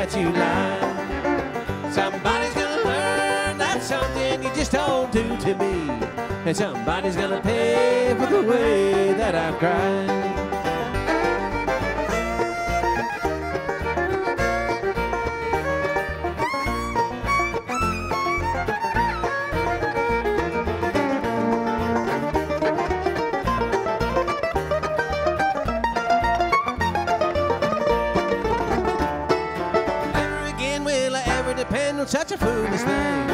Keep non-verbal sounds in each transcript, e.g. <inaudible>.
that you lied. Somebody's gonna learn that's something you just don't do to me. And somebody's gonna pay for the way that I've cried. Foolish thing.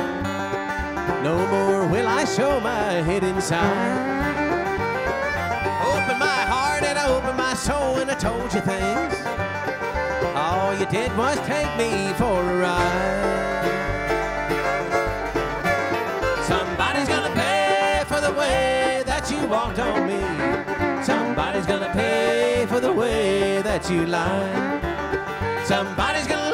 No more will I show my hidden side. Open my heart and I my soul and I told you things. All you did was take me for a ride. Somebody's gonna pay for the way that you walked on me. Somebody's gonna pay for the way that you lied. Somebody's gonna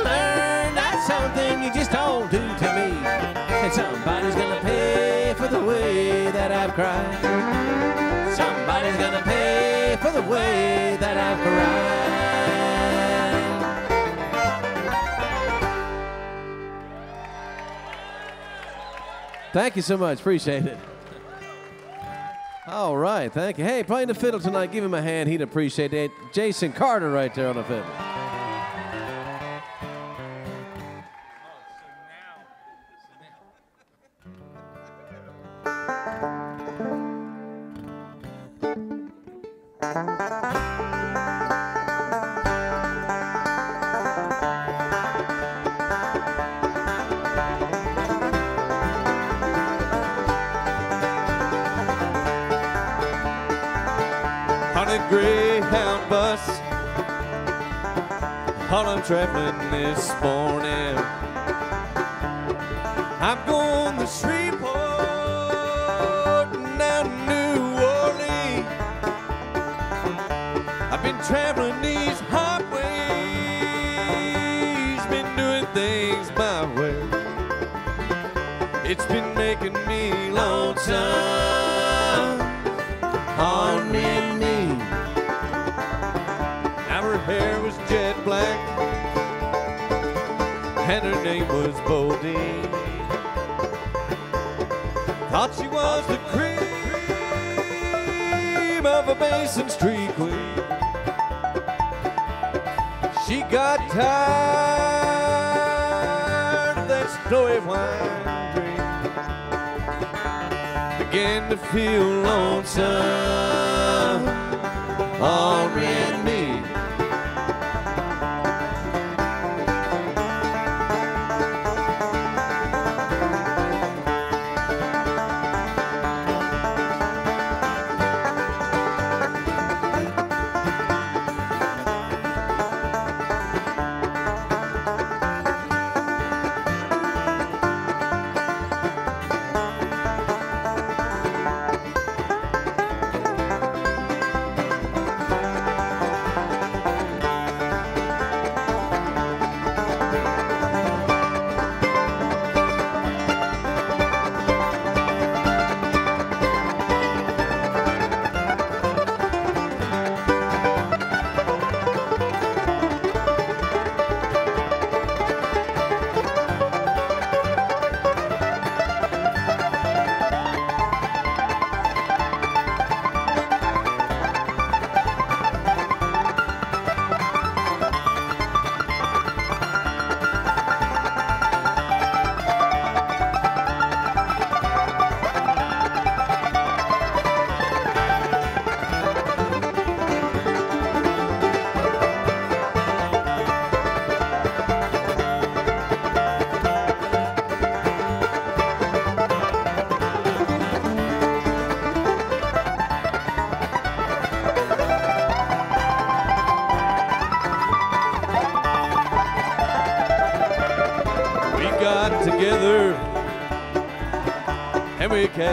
something you just don't do to me. And somebody's gonna pay for the way that I've cried. Somebody's gonna pay for the way that I've cried. Thank you so much. Appreciate it. All right, thank you. Hey, playing the fiddle tonight. Give him a hand. He'd appreciate it. Jason Carter right there on the fiddle.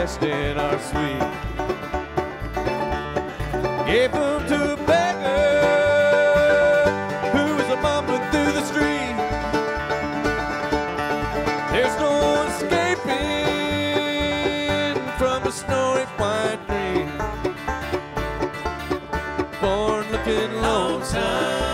Cashed in our sleep. Gave them to a beggar who was a mumbling through the street. There's no escaping from a snowy white dream. Born looking lonesome,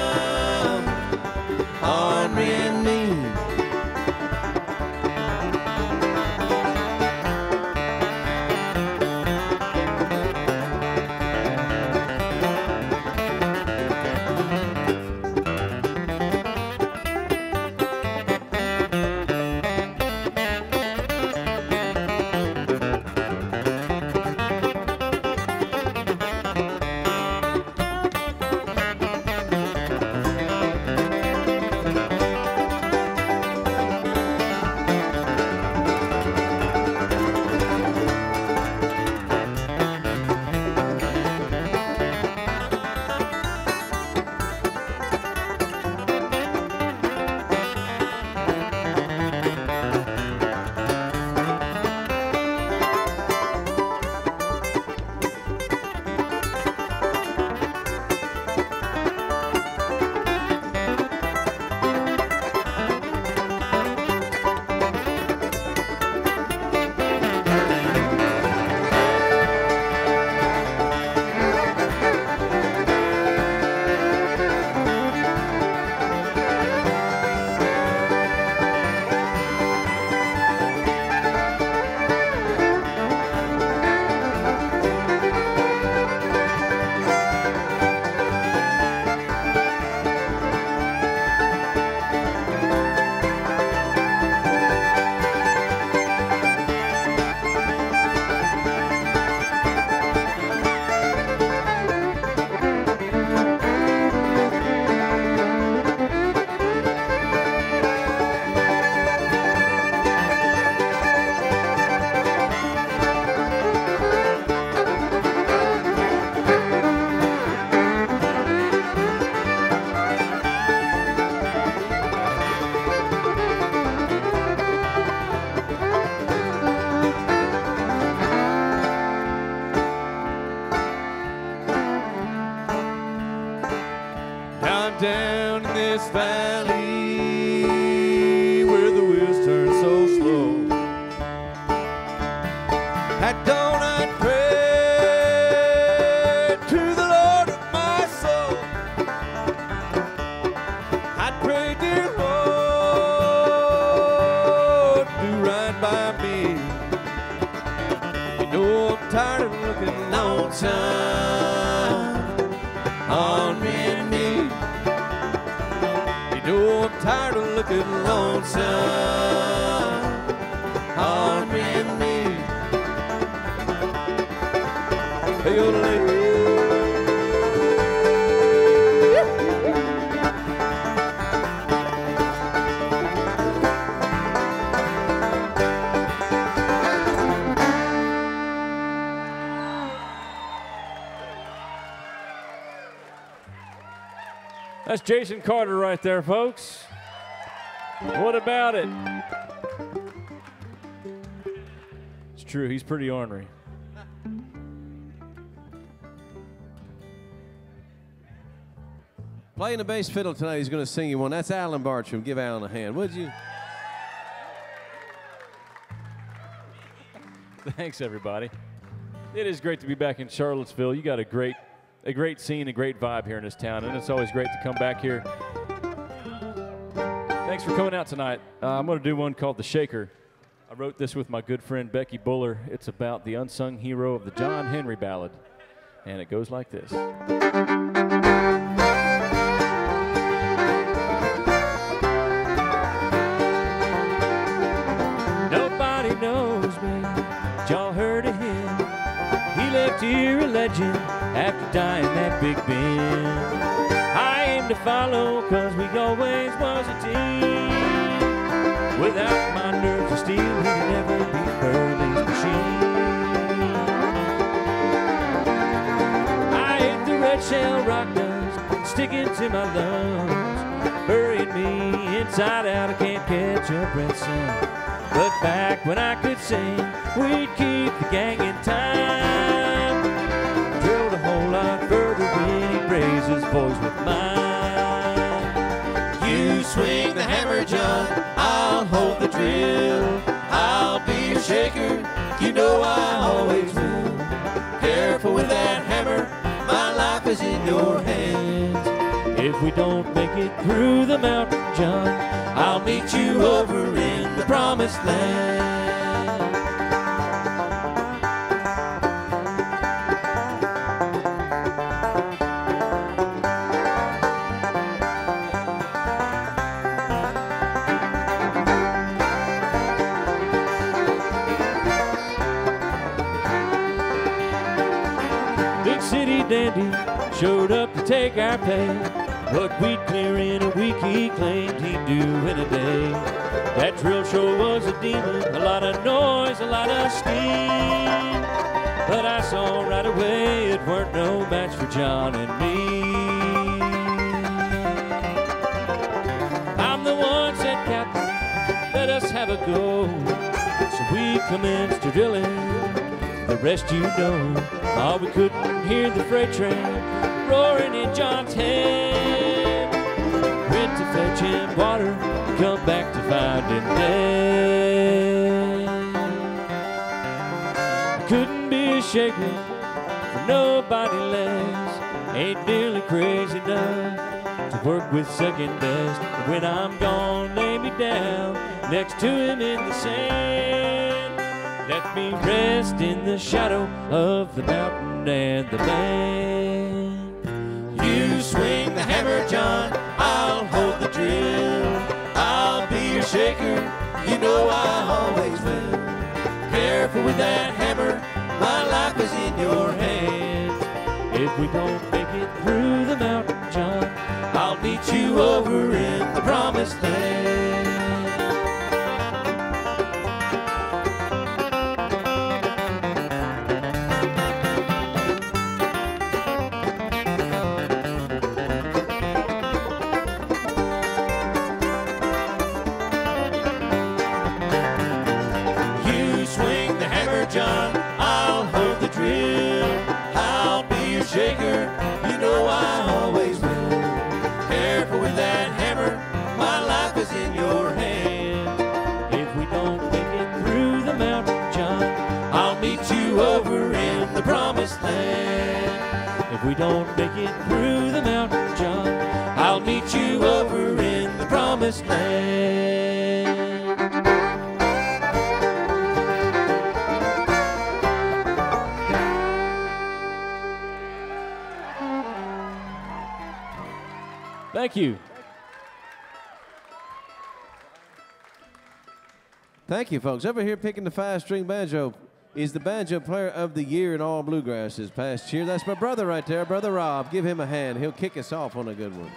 lonesome. Hey. That's Jason Carter right there, folks. What about it? It's true, he's pretty ornery. Playing the bass fiddle tonight, he's going to sing you one. That's Alan Bartram. Give Alan a hand, would you? Thanks, everybody. It is great to be back in Charlottesville. You got a great, a great scene, a great vibe here in this town, and it's always great to come back here. Thanks for coming out tonight. Uh, I'm going to do one called "The Shaker." I wrote this with my good friend Becky Buller. It's about the unsung hero of the John Henry Ballad, and it goes like this. Nobody knows me. Y'all heard of him. He left here a legend after dying that Big Bend. To follow cause we always was a team. Without my nerves of steel, we'd never be Burley's machine. I hit the red shell rock dust, sticking to my lungs, buried me inside out, I can't catch your breath, son. But back when I could sing, we'd keep the gang in time. Swing the hammer, John. I'll hold the drill. I'll be your shaker. You know I always will. Careful with that hammer. My life is in your hands. If we don't make it through the mountain, John, I'll meet you over in the promised land. Showed up to take our pay. What we'd clear in a week, he claimed he'd do in a day. That drill show was a demon, a lot of noise, a lot of steam. But I saw right away it weren't no match for John and me. I'm the one said Captain, let us have a go. So we commenced to drilling. The rest you know. Oh, ah, we couldn't hear the freight train roaring in John's head. Went to fetch him water, come back to find him dead. Couldn't be a shaker for nobody less. Ain't nearly crazy enough to work with second best. When I'm gone, lay me down next to him in the sand. Let me rest in the shadow of the mountain and the land. You swing the hammer, John. I'll hold the drill. I'll be your shaker. You know I always will. Careful with that hammer. My life is in your hands. If we don't make it through the mountain, John, I'll meet you over in the promised land. Make it through the mountain, John, I'll meet you over in the promised land. thank you. Thank you, folks. Over here picking the five string banjo is the banjo player of the year in all bluegrass this past year. That's my brother right there, Brother Rob. Give him a hand. He'll kick us off on a good one.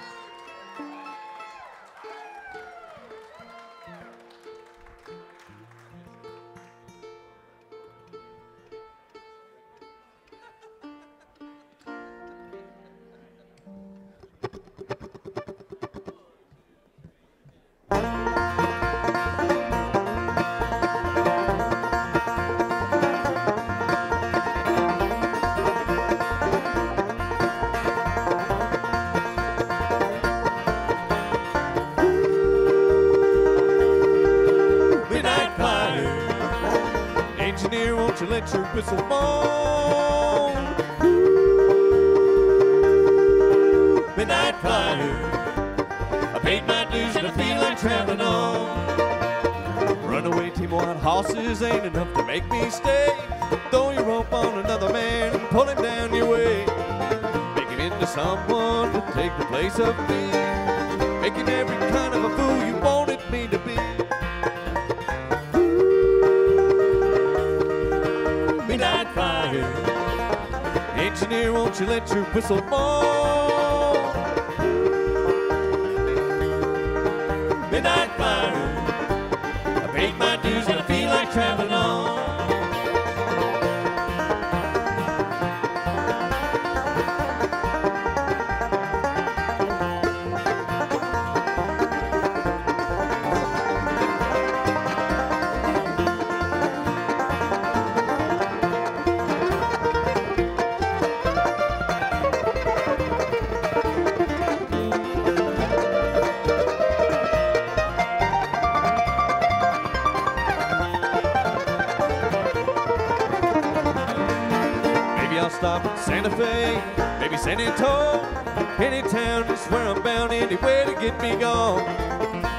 San Antonio. Any town is where I'm bound, anywhere to get me gone.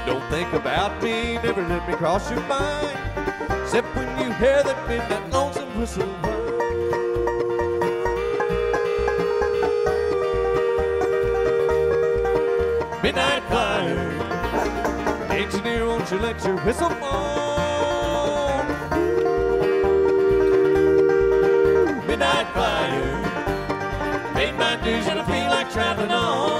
Don't think about me, never let me cross your mind. Except when you hear that midnight lonesome whistle. Midnight flyer, engineer, won't you let your whistle blow? Midnight flyer, dues and I feel like traveling on.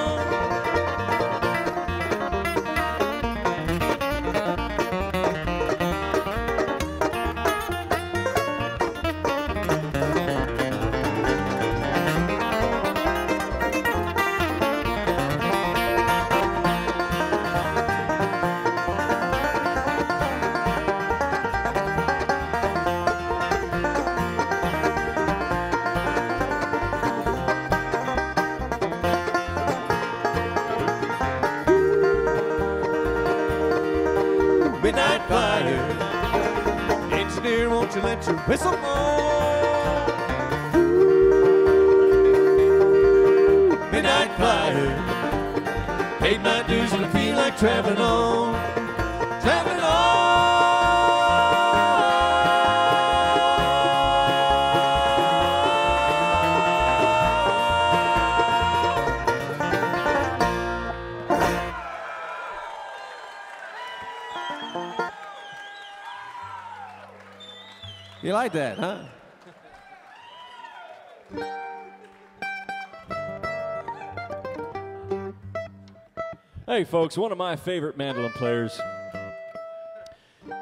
Folks, one of my favorite mandolin players,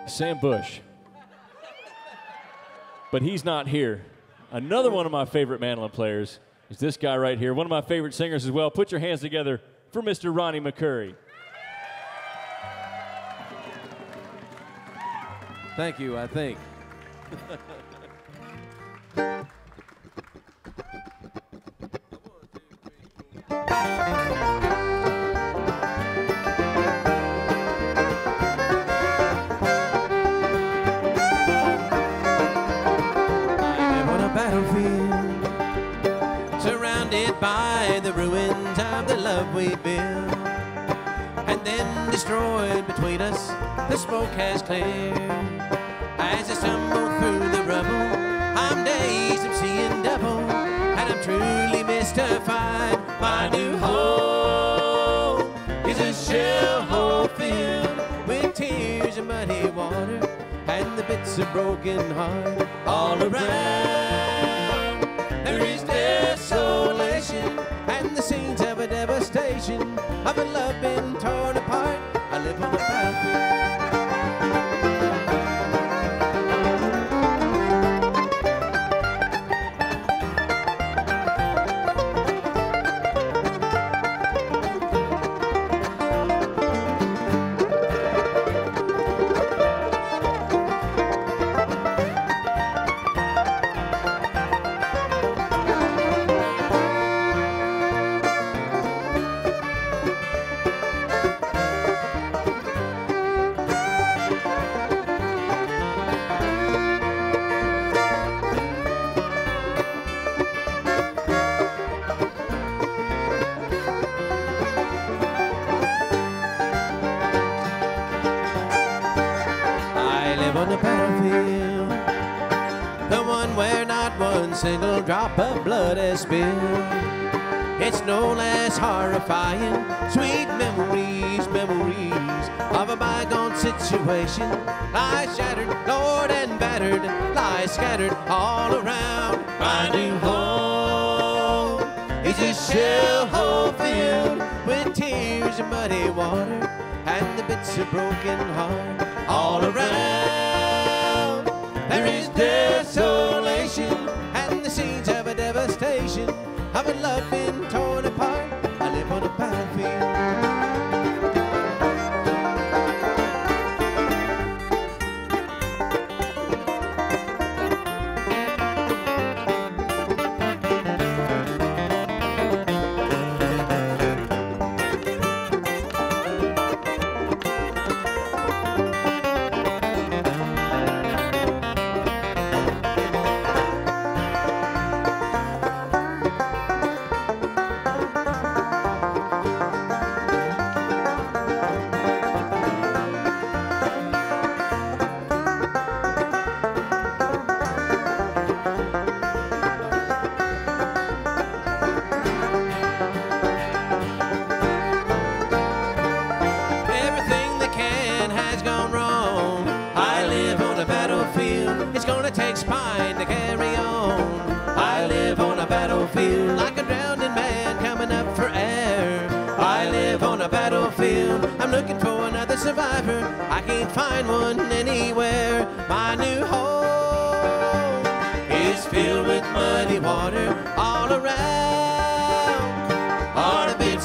Sam Bush. But he's not here. Another one of my favorite mandolin players is this guy right here, one of my favorite singers as well. Put your hands together for Mr. Ronnie McCoury. Thank you, I think. <laughs> drop of blood is spilled. It's no less horrifying, sweet memories, memories of a bygone situation. Lie shattered, Lord and battered, lie scattered all around. New home is a shell hole filled with tears and muddy water and the bits of broken heart all around. There is desolation a devastation of a love been torn apart. I live on a battlefield.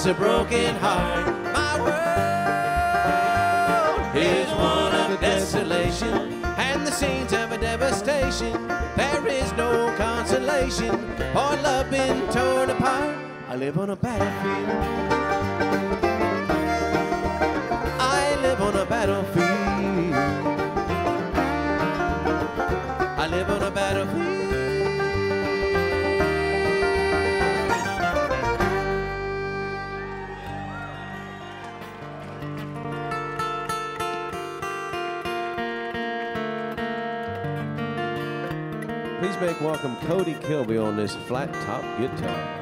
The broken heart. My world is one of desolation and the scenes of a devastation. There is no consolation for love been torn apart. I live on a battlefield. I live on a battlefield. Welcome Cody Kilby on this flat top guitar.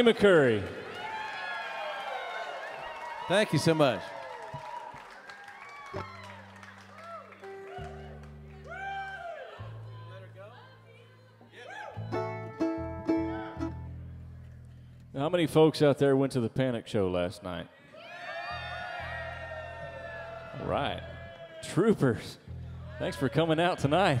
Johnny McCoury. Thank you so much. Now, how many folks out there went to the Panic Show last night? All right. Troopers, thanks for coming out tonight.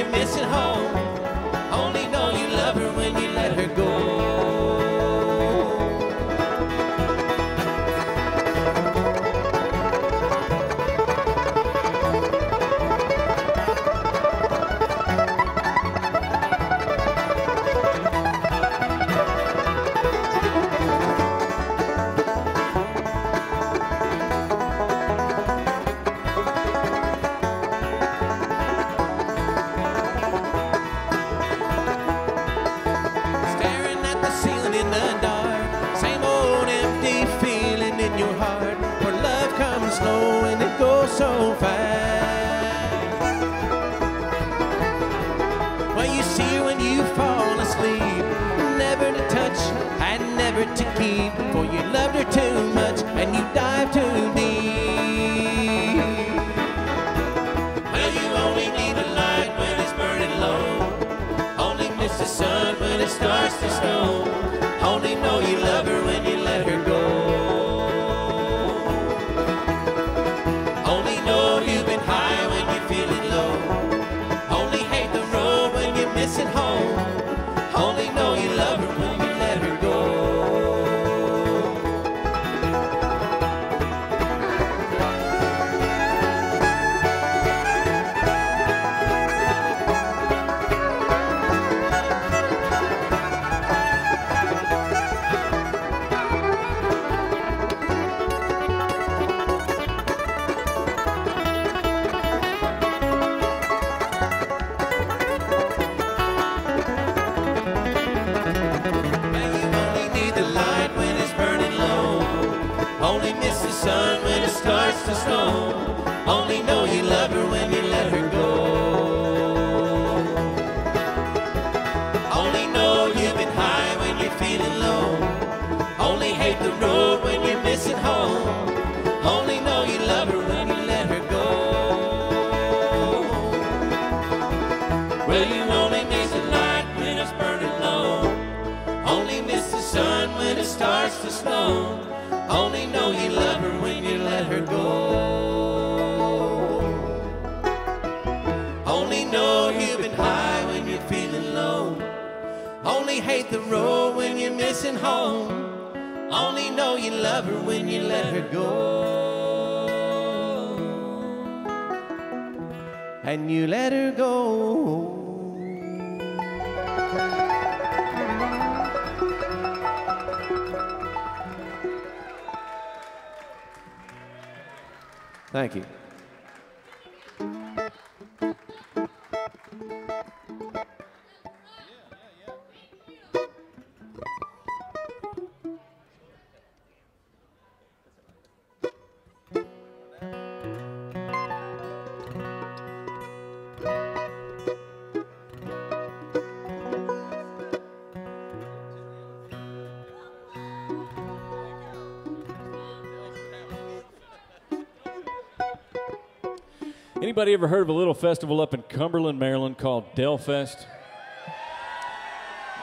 Anybody ever heard of a little festival up in Cumberland, Maryland called Delfest?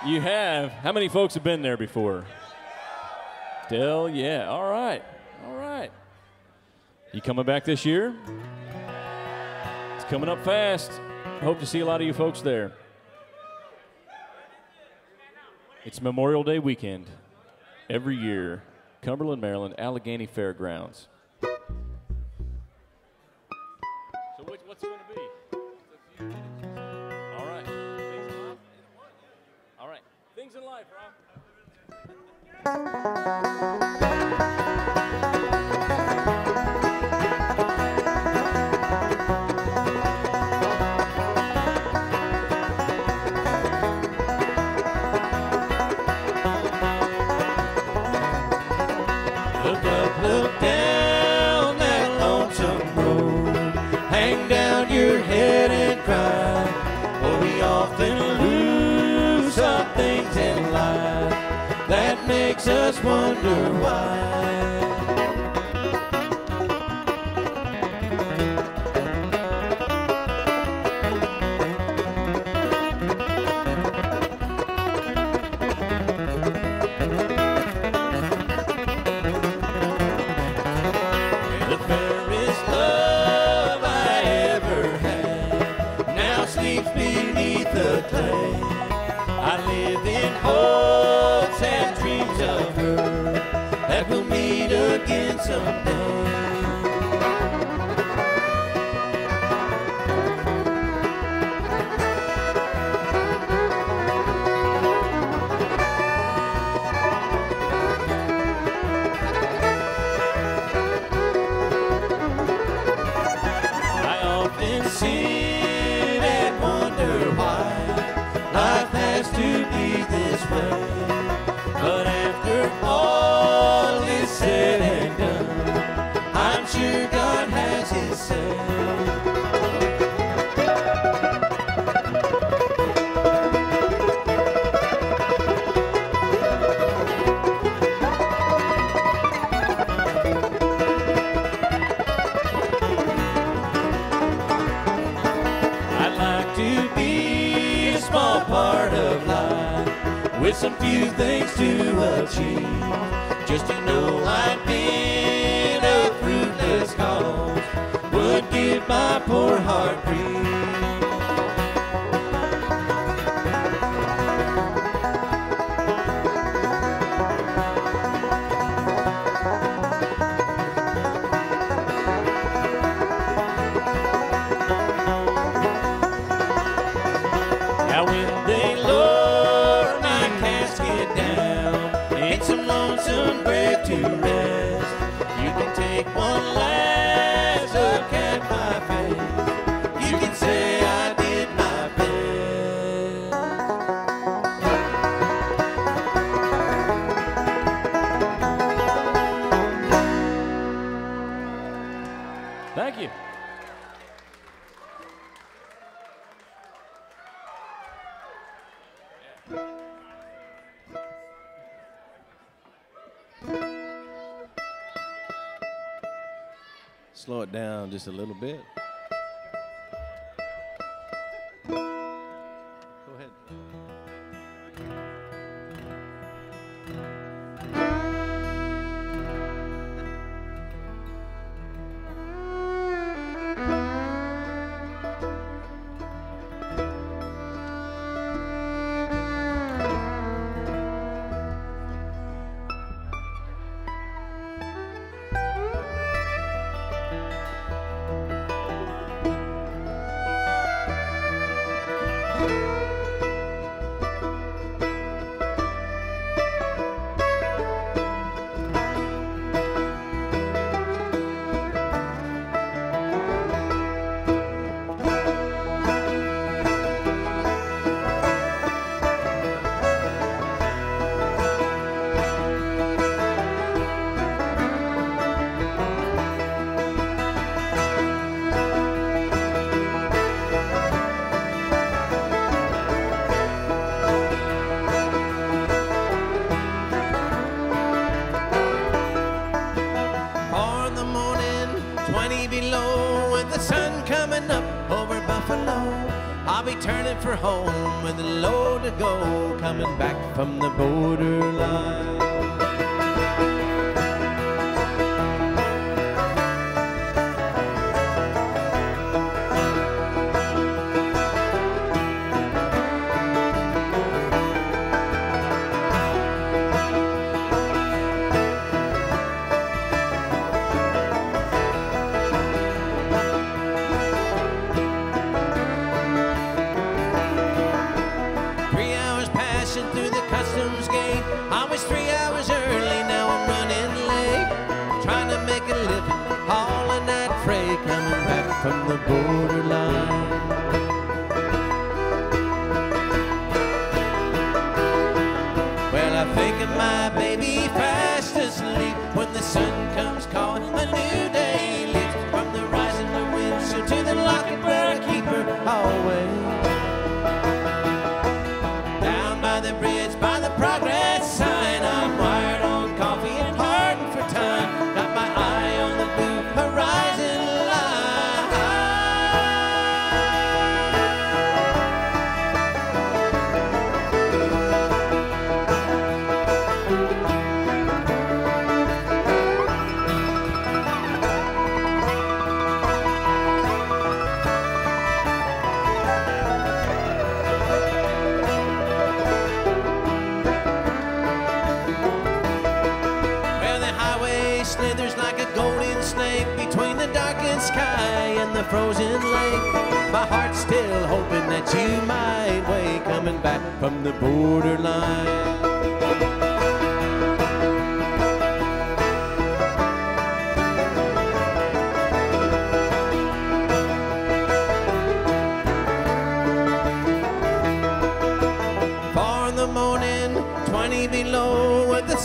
You have. How many folks have been there before? Del, yeah. All right. All right. You coming back this year? It's coming up fast. Hope to see a lot of you folks there. It's Memorial Day weekend every year. Cumberland, Maryland, Allegheny Fairgrounds. Thank you. Slow it down just a little bit.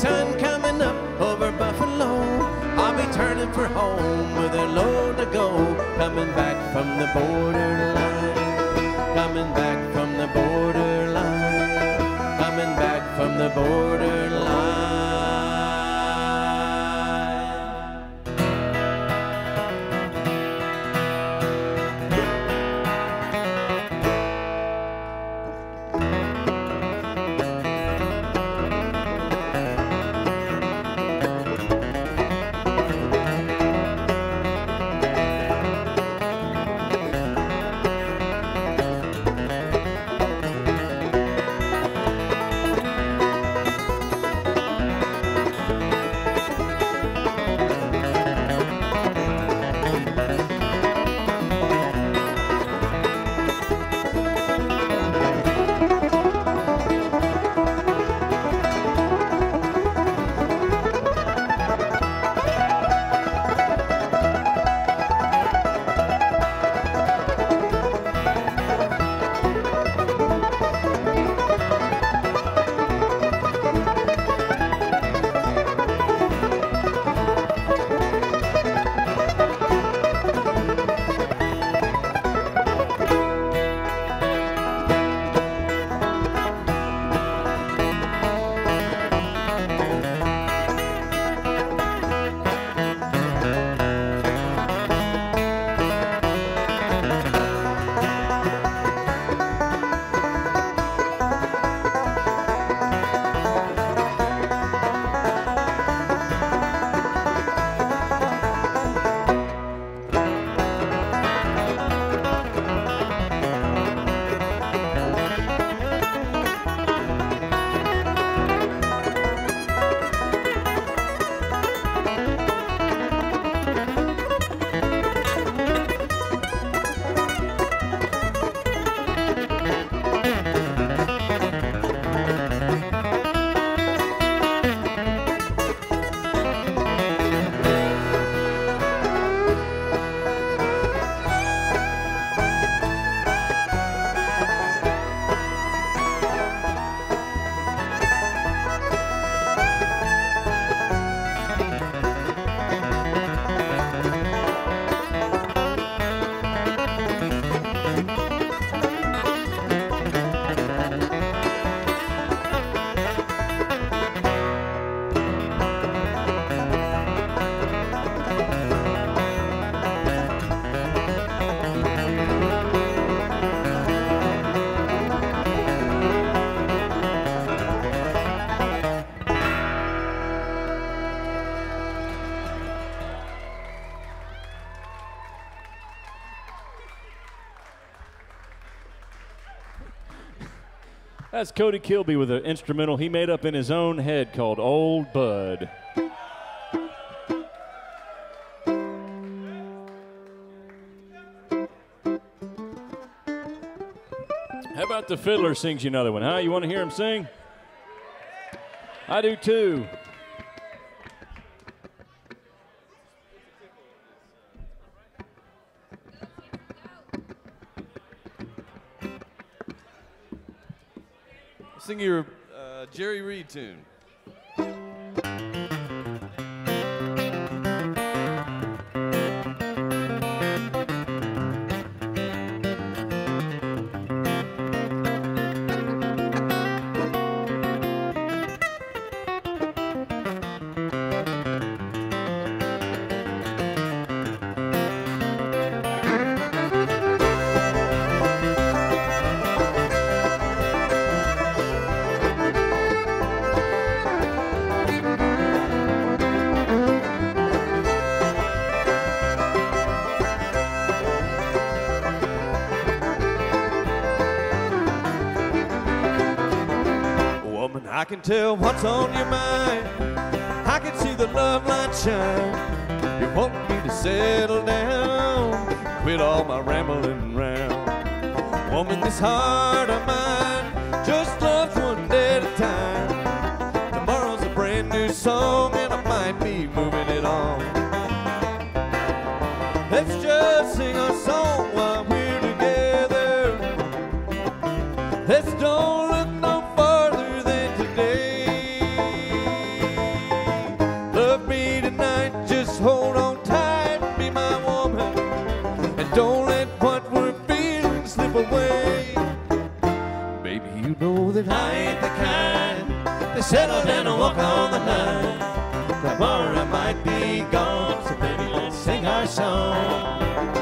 sun coming up over Buffalo. I'll be turning for home with a load to go. Coming back from the borderline. Coming back from the borderline. Coming back from the borderline. That's Cody Kilby with an instrumental he made up in his own head called Old Bud. How about the fiddler sings you another one, huh? You want to hear him sing? I do too. Sing your uh, Jerry Reed tune. Tell what's on your mind. I can see the love light shine. You want me to settle down, quit all my rambling round. Woman, this heart of mine settle down and walk on the line. Tomorrow I might be gone, so baby, let's sing our song.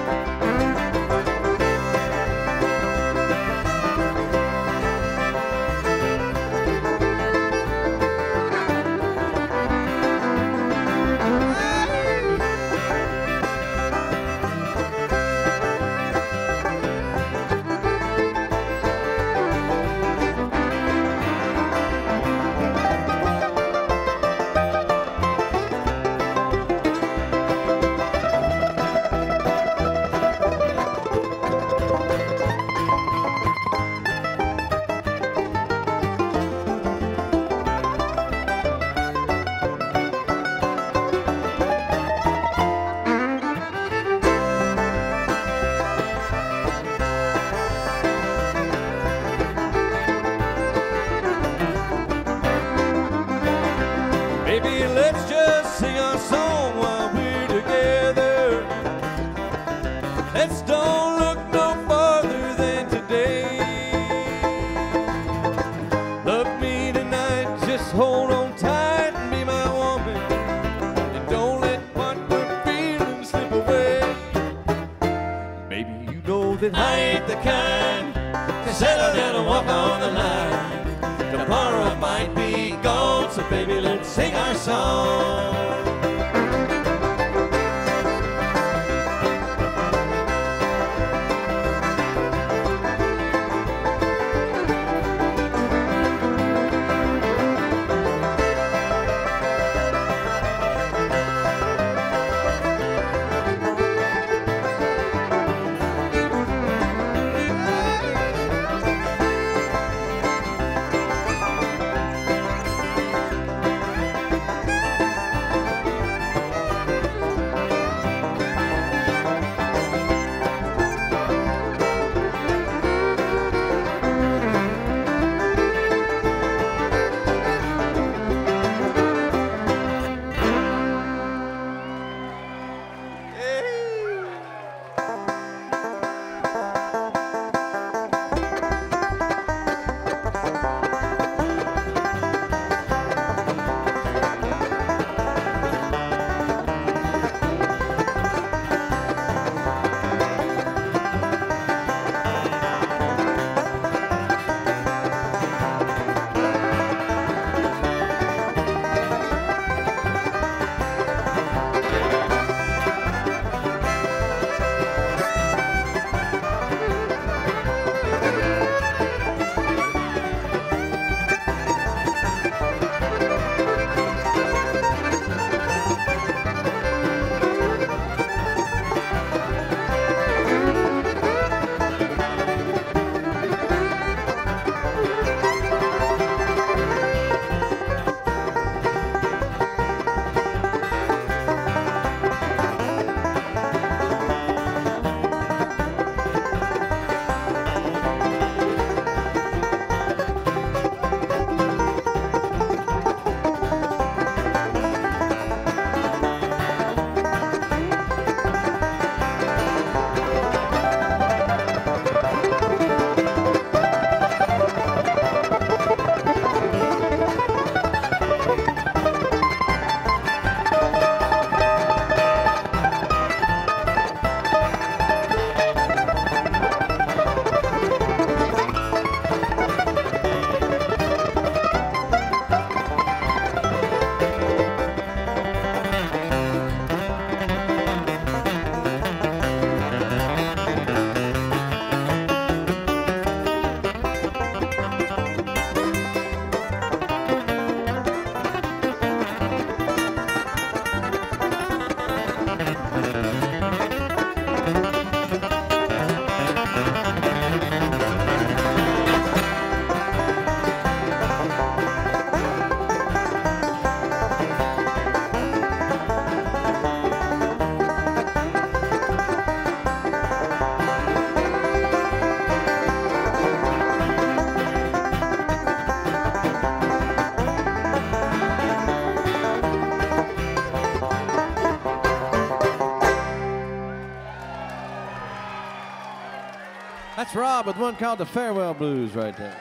That's Rob with one called the Farewell Blues right there.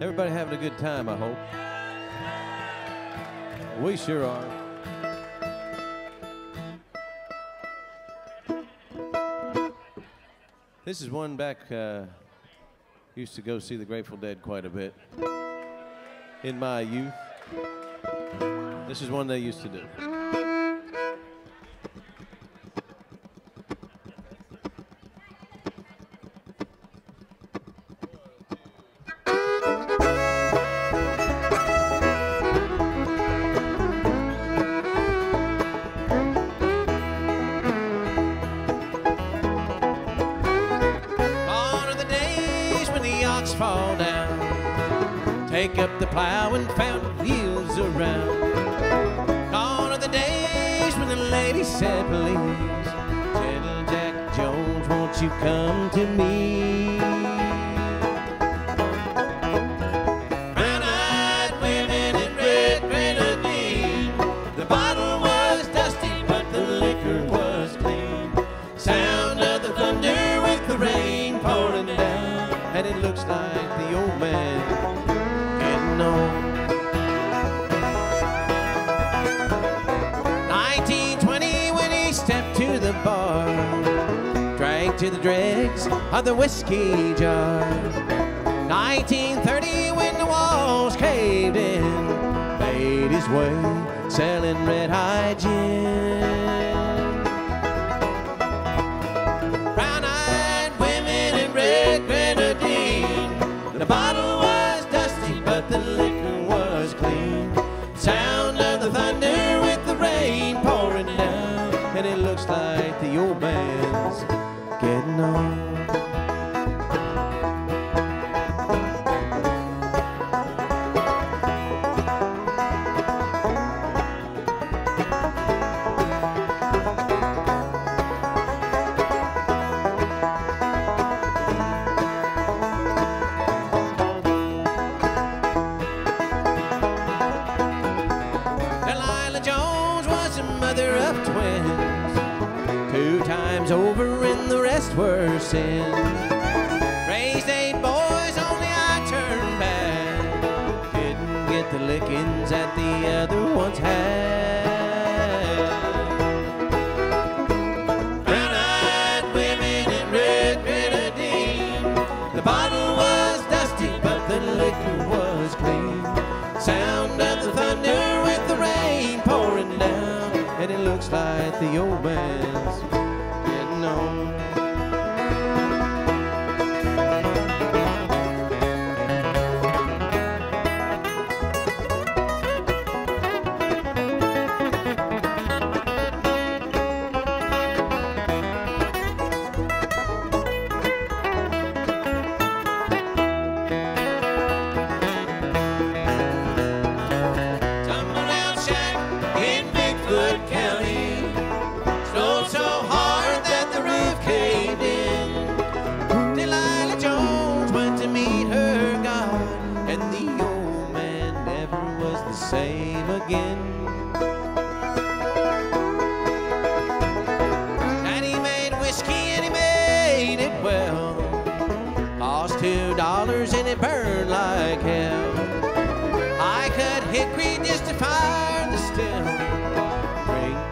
Everybody having a good time, I hope. We sure are. This is one back, uh, used to go see the Grateful Dead quite a bit in my youth. This is one they used to do.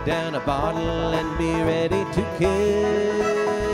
down a bottle and be ready to kill.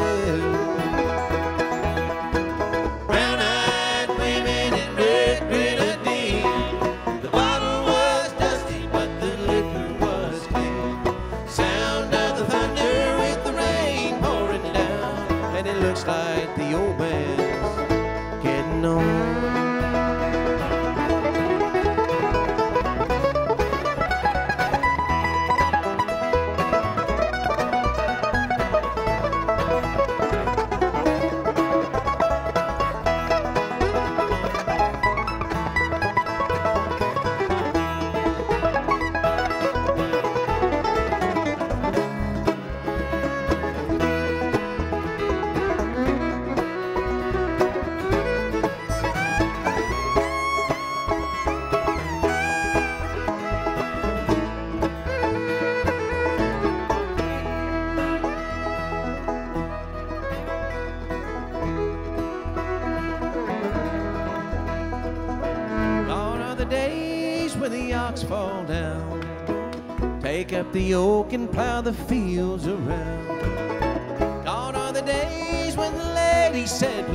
The yoke and plow the fields around. Gone are the days when the lady said,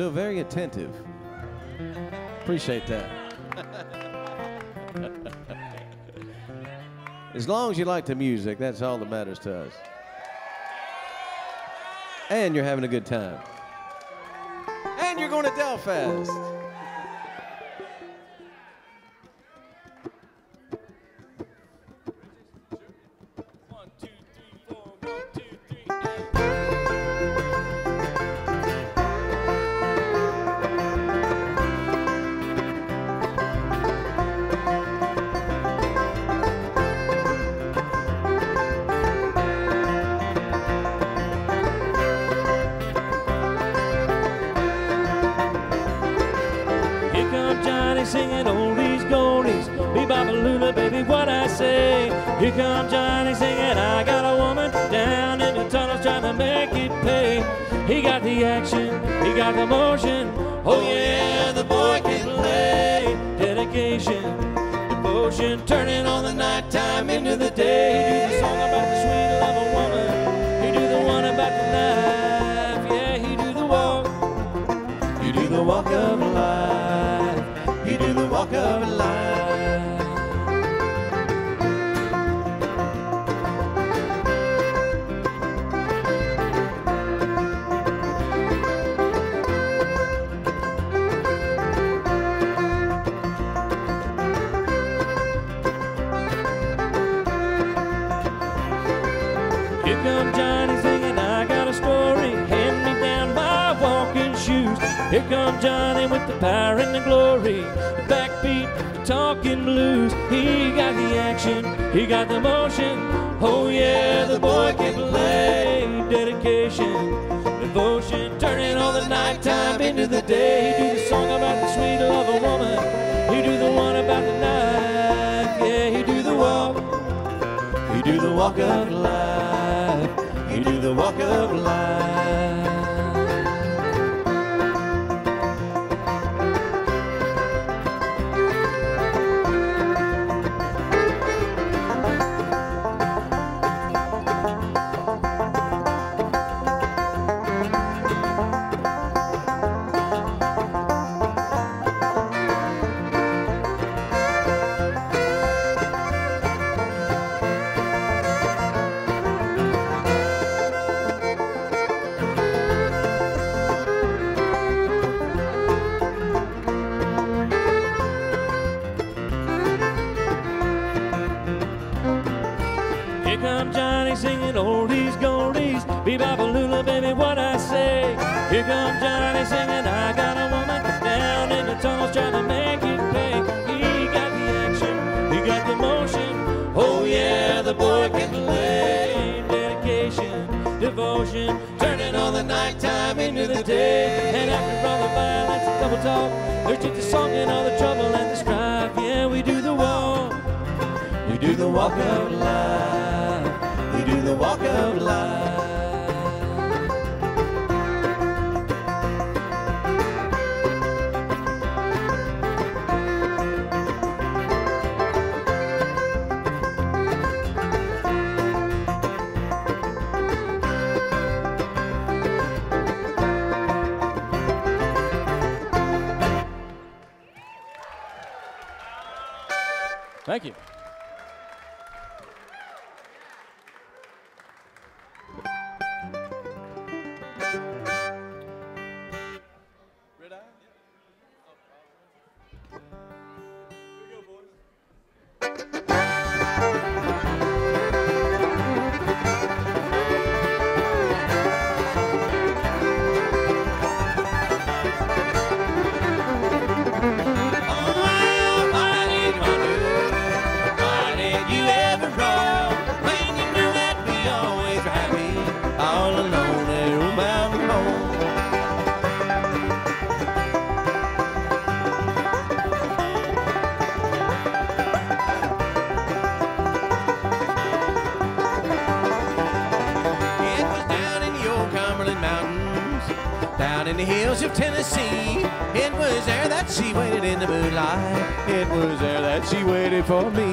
so very attentive. Appreciate that. <laughs> as long as you like the music, that's all that matters to us. And you're having a good time. And you're going to Delfast. You do the walk of life. You do the walk of life. Come Johnny with the power and the glory. The backbeat, the talking blues. He got the action, he got the motion. Oh yeah, the boy can play. Dedication, devotion, turning all the nighttime into the day. He do the song about the sweet love of woman. He do the one about the life. Yeah, he do the walk. He do the walk of life. You do the walk of life. Day. And after all the violence and double talk, there's just the song and all the trouble and the strife. Yeah, we do the walk. We do the walk of life. We do the walk of life. for me.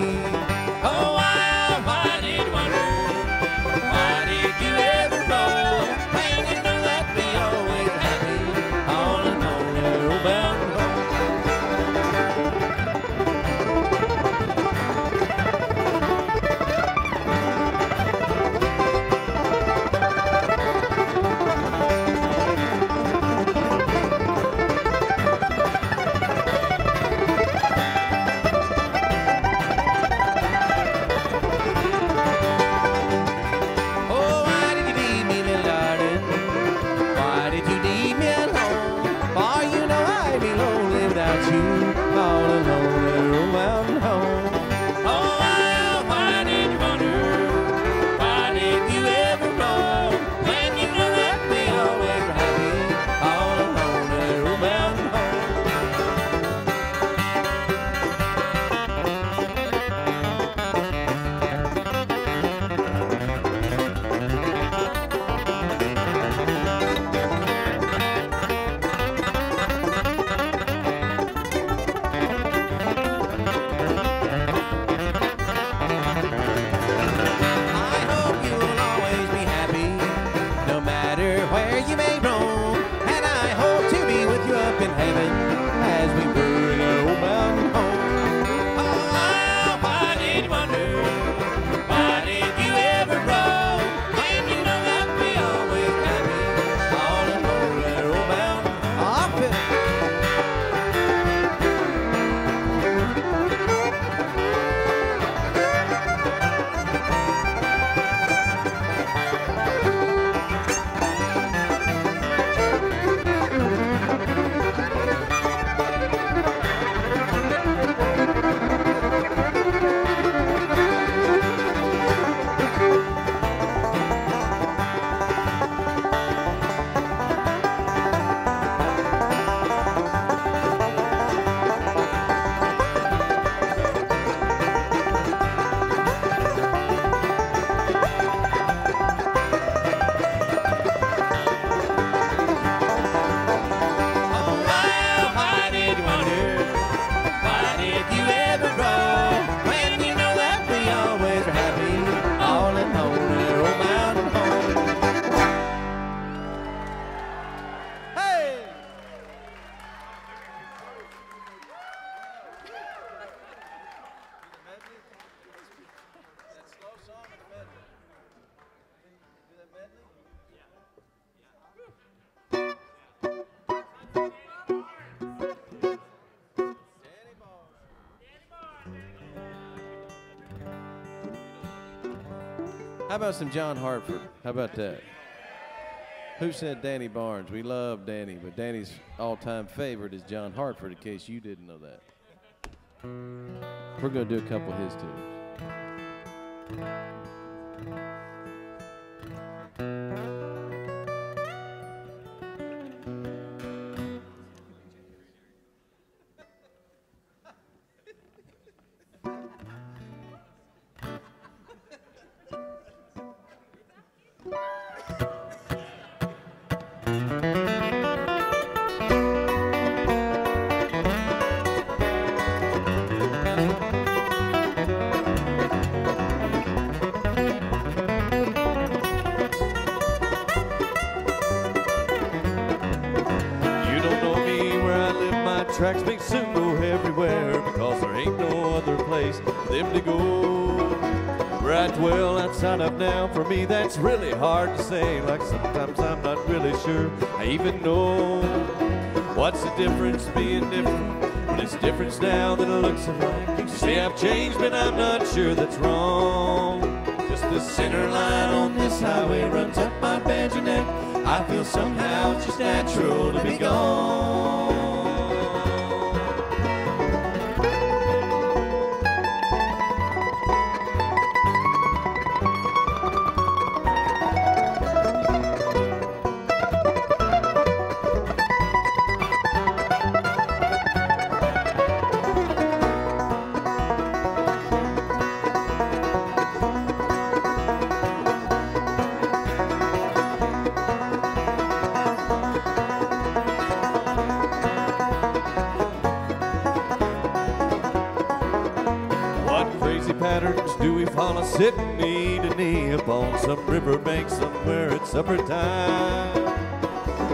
about some John Hartford? How about that? Who said Danny Barnes? We love Danny, but Danny's all-time favorite is John Hartford, in case you didn't know that. We're going to do a couple of his, too. Them to go. Where I dwell outside of now, for me that's really hard to say. Like sometimes I'm not really sure I even know what's the difference being different. But it's different now that it looks like. You say I've changed, but I'm not sure that's wrong. Just the center line on this highway runs up my badger neck. I feel somehow it's just natural to be gone. Some riverbank somewhere at supper time?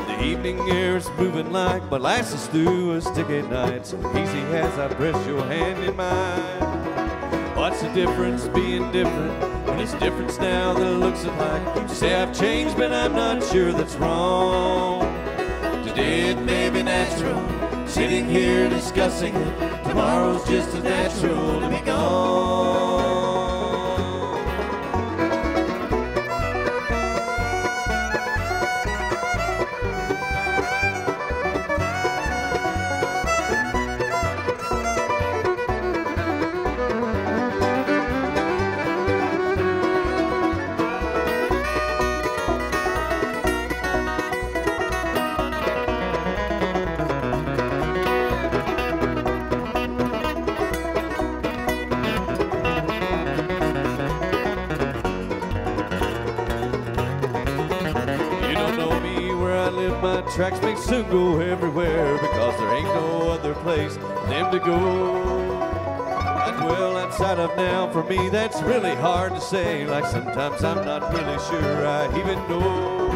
The evening air is moving like molasses through a sticky night. So easy as I press your hand in mine. What's the difference being different when it's different now that it looks alike? You say I've changed, but I'm not sure that's wrong. Today it may be natural, sitting here discussing it. Tomorrow's just as natural to be gone. Soon go everywhere because there ain't no other place for them to go. I dwell outside of now, for me that's really hard to say. Like sometimes I'm not really sure I even know.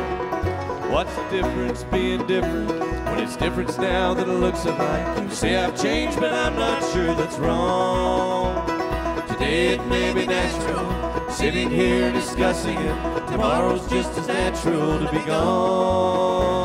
What's the difference being different when it's different now that it looks alike? You say I've changed, but I'm not sure that's wrong. Today it may be natural, sitting here discussing it. Tomorrow's just as natural to be gone.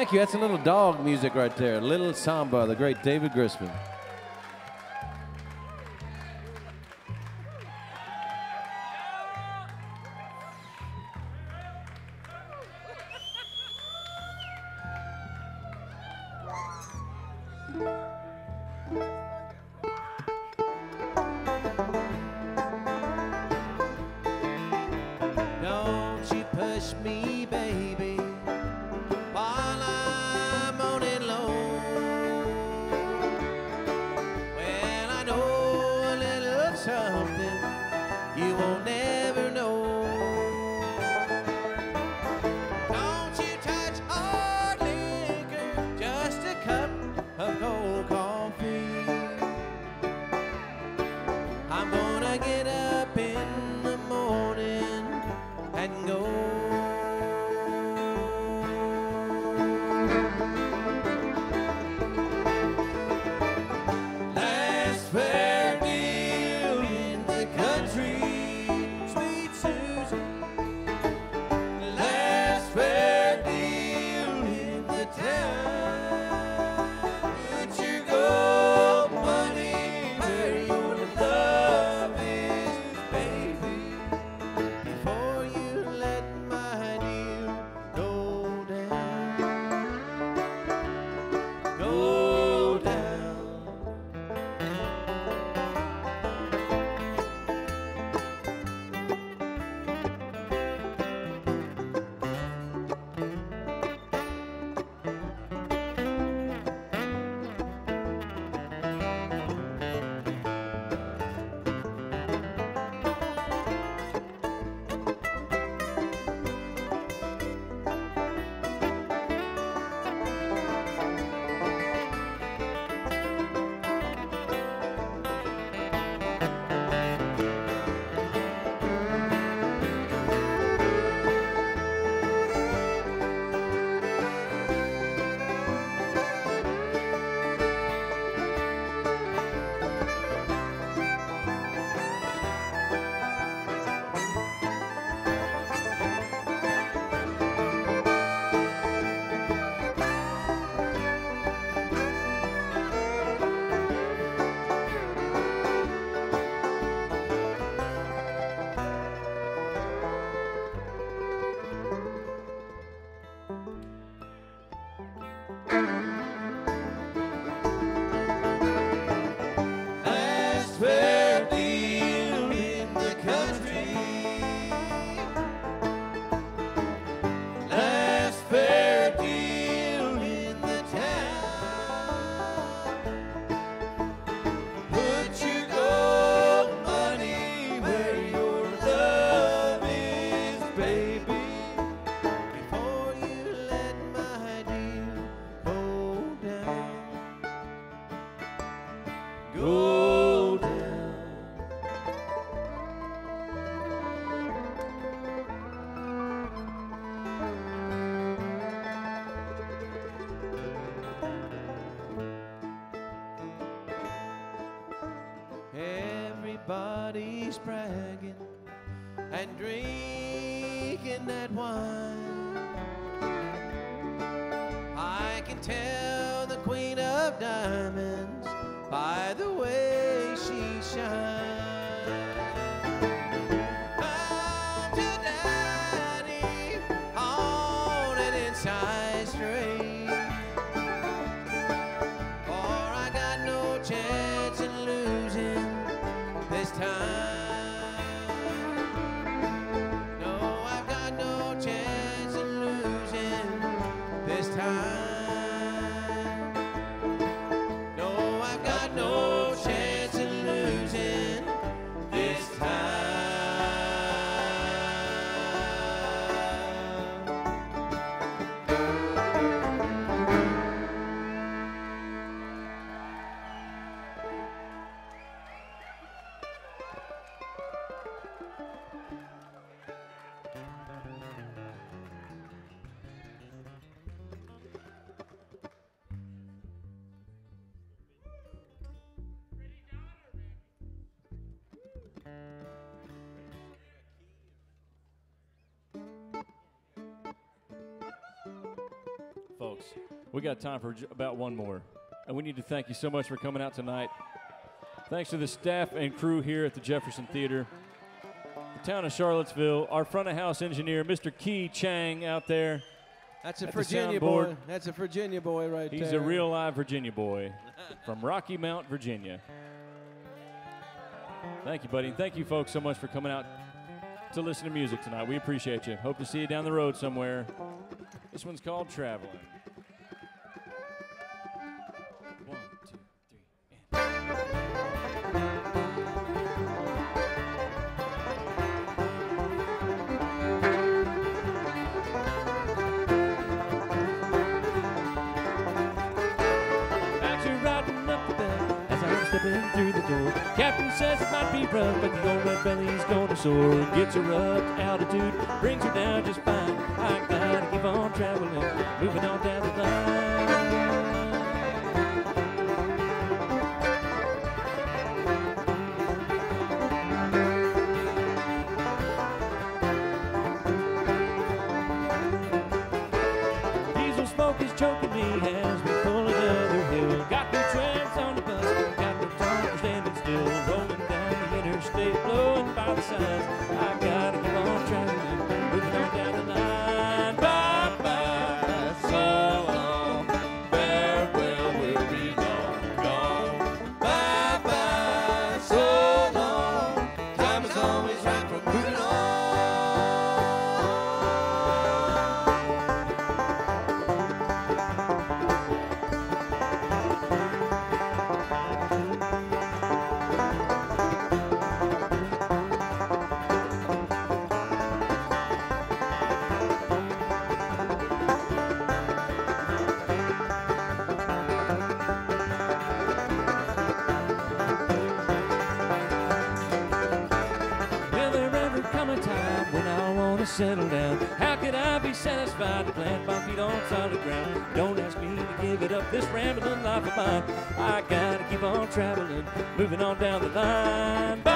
Thank you. That's a little Dawg music right there. Little Samba, the great David Grisman. We got time for about one more. And we need to thank you so much for coming out tonight. Thanks to the staff and crew here at the Jefferson Theater, the town of Charlottesville, our front of house engineer, Mr. Key Chang, out there. That's a Virginia boy. That's a Virginia boy right He's there. He's a real live Virginia boy from Rocky Mount, Virginia. Thank you, buddy. And Thank you, folks, so much for coming out to listen to music tonight. We appreciate you. Hope to see you down the road somewhere. This one's called Traveling. Gets her up altitude, brings her down just fine. I gotta keep on traveling, moving on down the line. Diesel smoke is choking me as up, this rambling life of mine. I gotta keep on traveling, moving on down the line.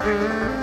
Música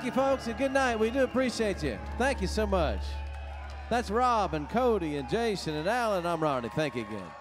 Thank you, folks, and good night. We do appreciate you. Thank you so much. That's Rob and Cody and Jason and Alan. I'm Ronnie. Thank you again.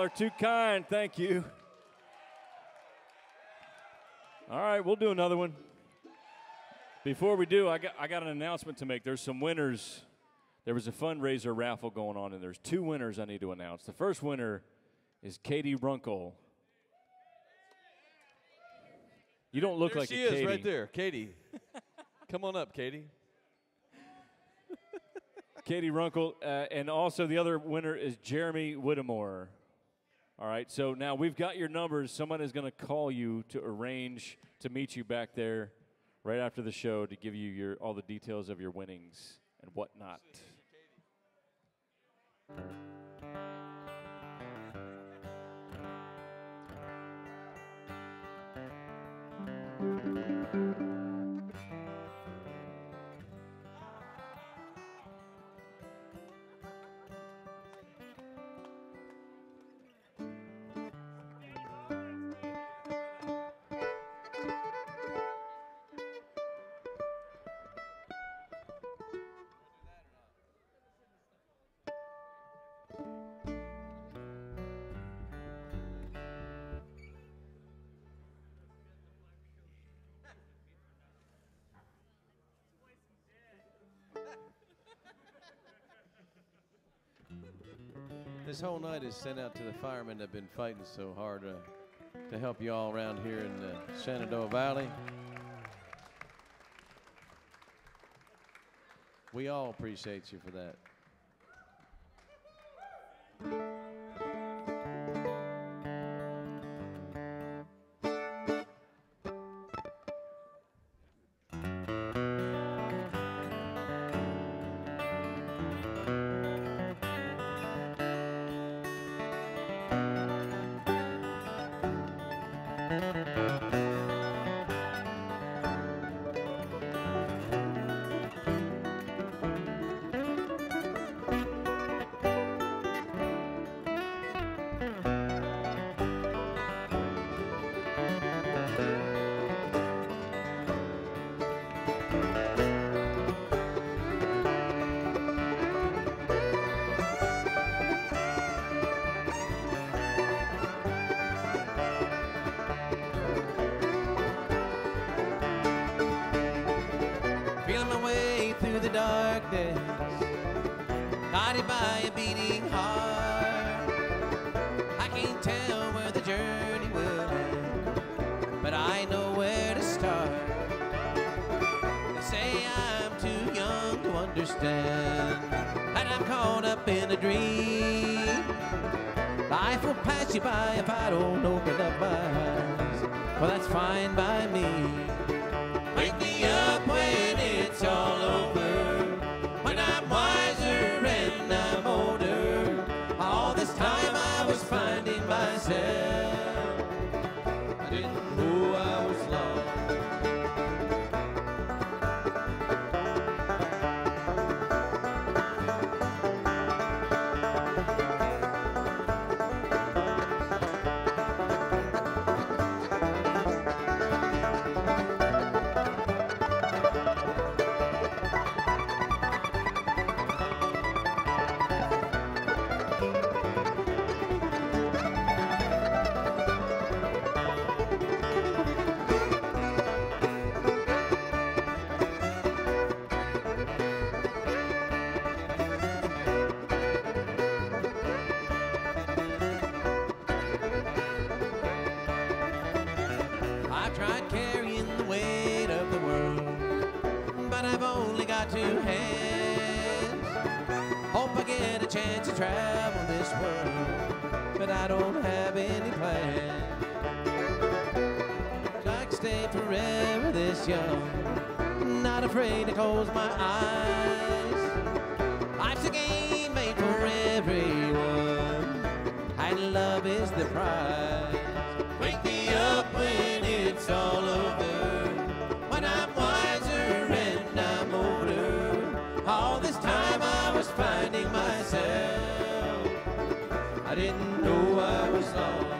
Y'all are too kind. Thank you. All right, we'll do another one. Before we do, I got, I got an announcement to make. There's some winners. There was a fundraiser raffle going on, and there's two winners I need to announce. The first winner is Katie Runkle. You don't look There like she is Katie. right there, Katie. <laughs> Come on up, Katie. Katie Runkle, uh, and also the other winner is Jeremy Whittemore. All right, so now we've got your numbers. Someone is going to call you to arrange to meet you back there right after the show to give you your all the details of your winnings and whatnot. This whole night is sent out to the firemen that have been fighting so hard uh, to help you all around here in the Shenandoah Valley. We all appreciate you for that. My way through the darkness, guided by a beating heart. I can't tell where the journey will end, but I know where to start. They say I'm too young to understand and I'm caught up in a dream. Life will pass you by if I don't open up my eyes. Well, that's fine by me. Myself. Tried carrying the weight of the world, but I've only got two hands. Hope I get a chance to travel this world, but I don't have any plans. Can stay forever this young, not afraid to close my eyes. Life's a game made for everyone, and love is the prize. Myself. I didn't know I was lost.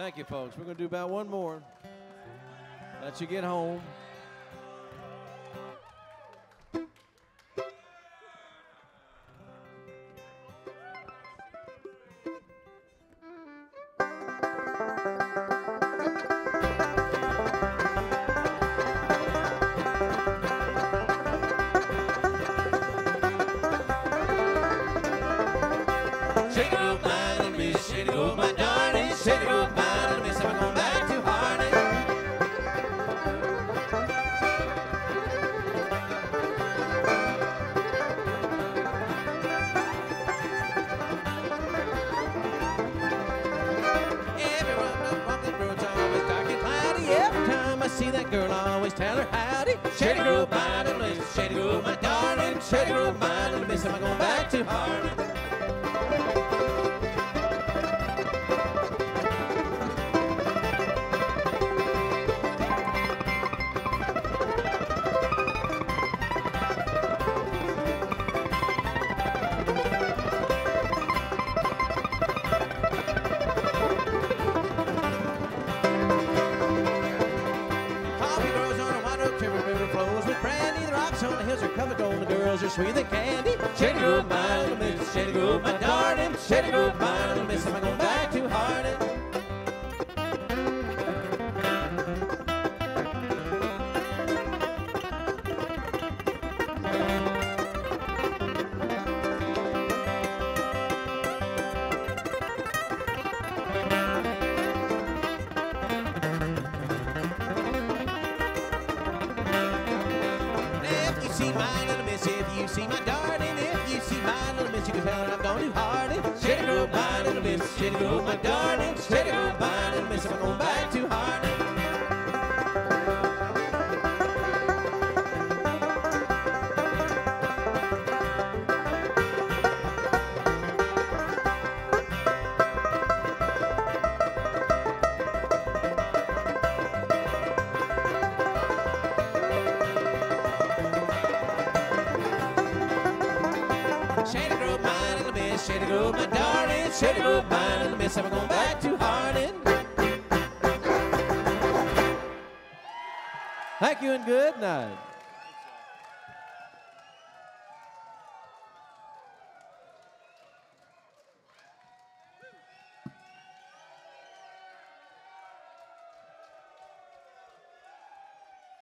Thank you, folks. We're going to do about one more. Let you get home. You're sweet candy. Shady Grove, little miss. Shady Grove, darling. Shady Grove, little miss. I'm gonna If you see my darling, if you see my little miss, you can tell I'm going too hard. Shitty girl, my little miss, shitty girl, my darling. shady gold mine in the mess. Ever going back to Harlan. Thank you and good night.